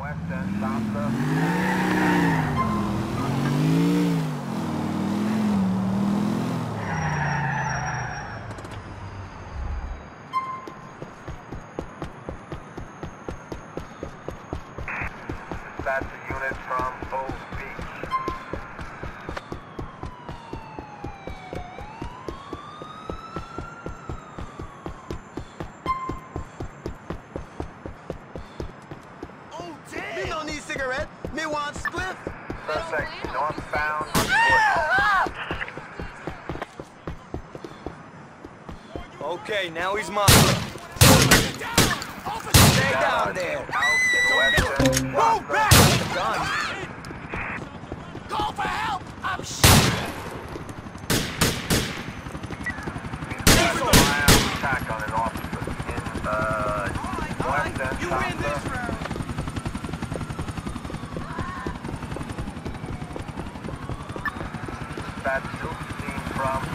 west and south of want split? Suspect northbound. Ah! Okay, now he's mine. Stay down there. Move back! flat 2 from.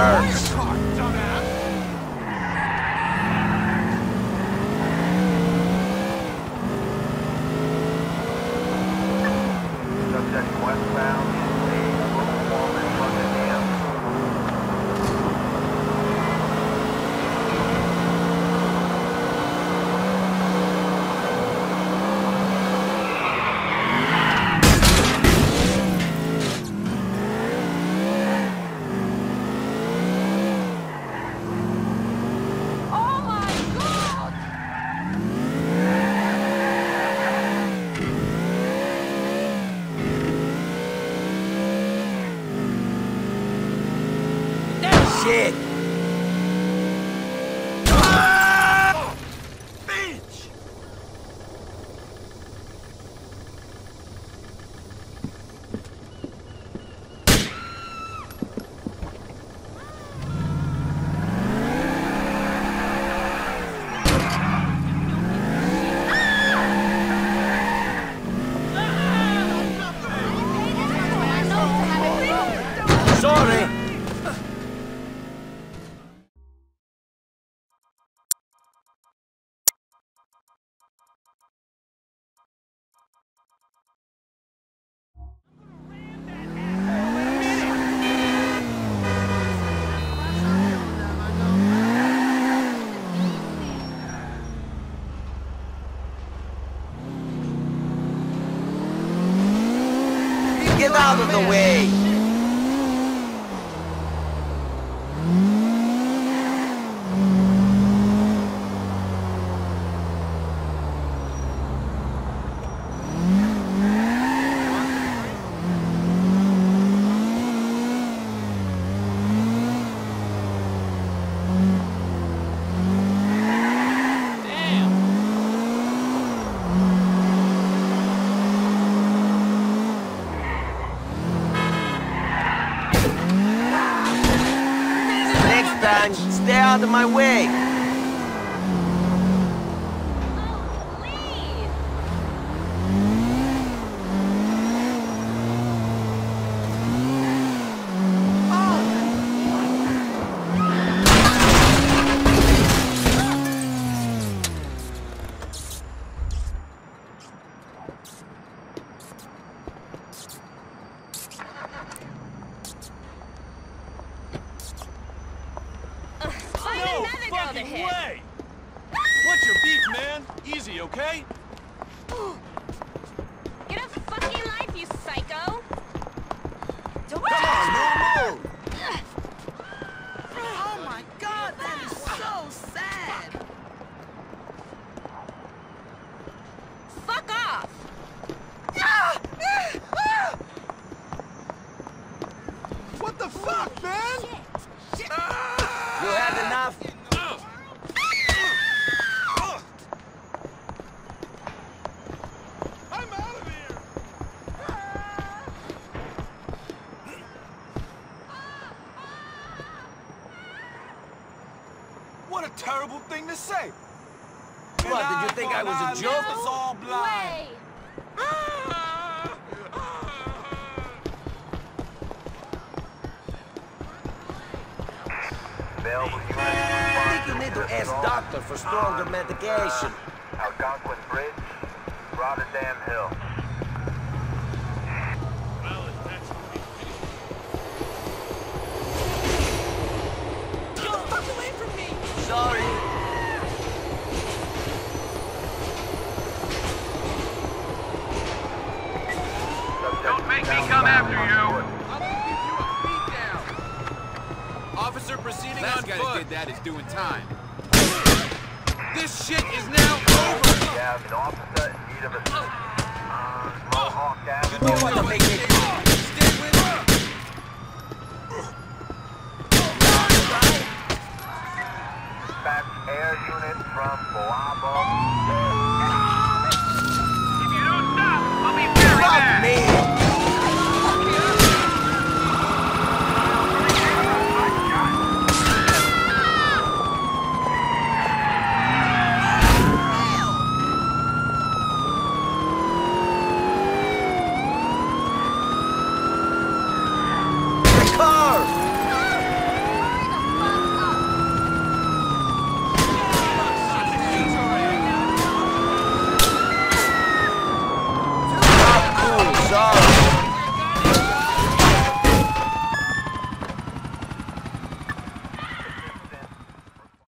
sir. did. out of the way! and Stay out of my way. Way! What's your beef, man? Easy, okay? What a terrible thing to say. What, did you think I was a for an joke? makes us all blind. Way! I think you need to ask doctor for stronger medication. Algonquin Bridge, Rotterdam Hill. Officer Last on guy foot. that did that is doing time. This shit is now over. We have an officer in need of assistance on oh. uh, Mohawk Avenue. You want to